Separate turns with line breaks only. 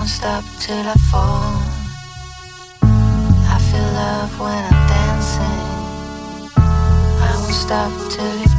Won't stop till I fall. I feel love when I'm dancing. I won't stop till you